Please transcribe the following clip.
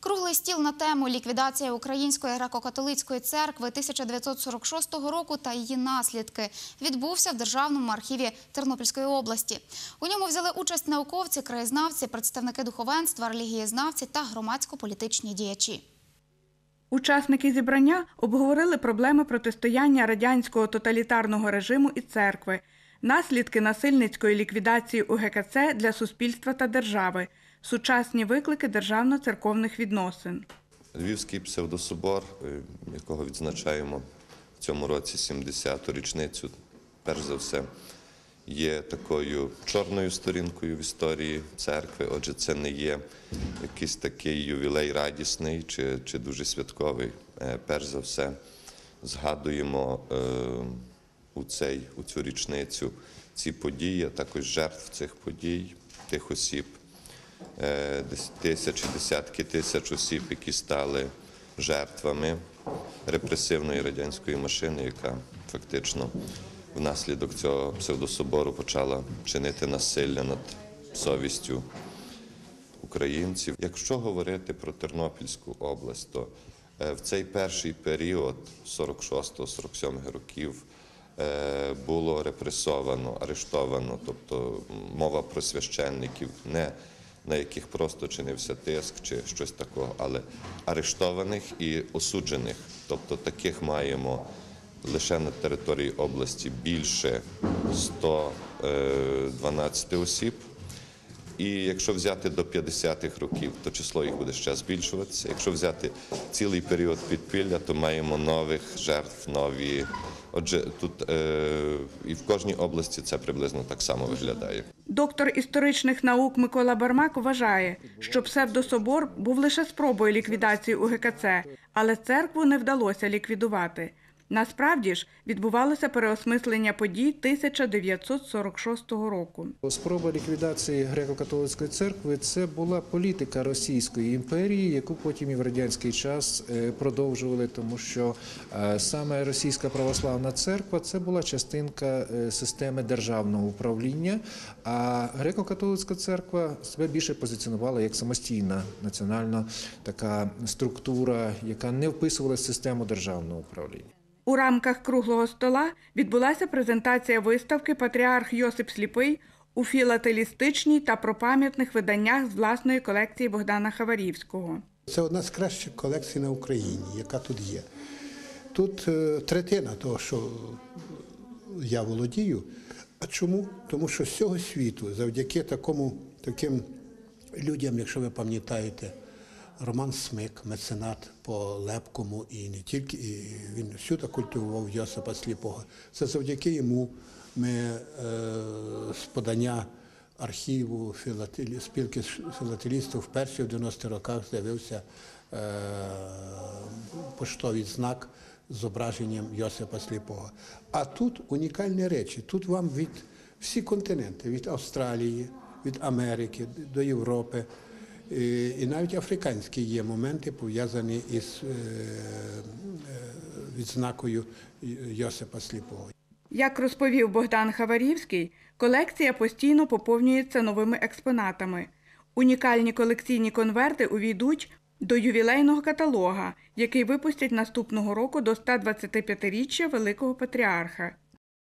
Круглий стіл на тему ліквідація Української греко-католицької церкви 1946 року та її наслідки відбувся в Державному архіві Тернопільської області. У ньому взяли участь науковці, краєзнавці, представники духовенства, релігієзнавці та громадсько-політичні діячі. Учасники зібрання обговорили проблеми протистояння радянського тоталітарного режиму і церкви, наслідки насильницької ліквідації УГКЦ для суспільства та держави, сучасні виклики державно-церковних відносин. Львівський псевдособор, е, якого відзначаємо в цьому році 70-ту річницю, перш за все, є такою чорною сторінкою в історії церкви. Отже, це не є якийсь такий ювілей радісний чи, чи дуже святковий. Е, Перш за все, згадуємо е, у, цей, у цю річницю ці події, а також жертв цих подій, тих осіб, тисячі, десятки тисяч осіб, які стали жертвами репресивної радянської машини, яка фактично внаслідок цього псевдособору почала чинити насилля над совістю українців. Якщо говорити про Тернопільську область, то е, в цей перший період 46-47 років е, було репресовано, арештовано, тобто мова про священників, не на яких просто чинився тиск чи щось такого, але арештованих і осуджених. Тобто таких маємо лише на території області більше 112 осіб. І якщо взяти до 50-х років, то число їх буде ще збільшуватися. Якщо взяти цілий період підпілля, то маємо нових жертв, нові. Отже, тут е, і в кожній області це приблизно так само виглядає. Доктор історичних наук Микола Бармак вважає, що псевдособор був лише спробою ліквідації УГКЦ, але церкву не вдалося ліквідувати. Насправді ж відбувалося переосмислення подій 1946 року. Спроба ліквідації греко-католицької церкви це була політика Російської імперії, яку потім і в радянський час е, продовжували, тому що е, саме російська православна церква це була частинка е, системи державного управління. А греко-католицька церква себе більше позиціонувала як самостійна національна така структура, яка не вписувалася в систему державного управління. У рамках круглого стола відбулася презентація виставки Патріарх Йосип Сліпий у філателістичній та пропам'ятних виданнях з власної колекції Богдана Хаварівського. Це одна з кращих колекцій на Україні, яка тут є. Тут е, третина того, що я володію. А чому? Тому що з всього світу, завдяки такому, таким людям, якщо ви пам'ятаєте, Роман Смик, меценат по Лепкому і не тільки і він всюди культивував Йосипа Сліпого. Це завдяки йому ми е, з подання архіву філателі, спілки філателістів вперше в 90-х роках з'явився е, поштовий знак з зображенням Йосипа Сліпого. А тут унікальні речі. Тут вам від всі континенти, від Австралії, від Америки до Європи. І, і навіть африканські є моменти пов'язані із е, е, відзнакою Йосипа Сліпого. Як розповів Богдан Хаварівський, колекція постійно поповнюється новими експонатами. Унікальні колекційні конверти увійдуть до ювілейного каталога, який випустять наступного року до 125-річчя Великого Патріарха.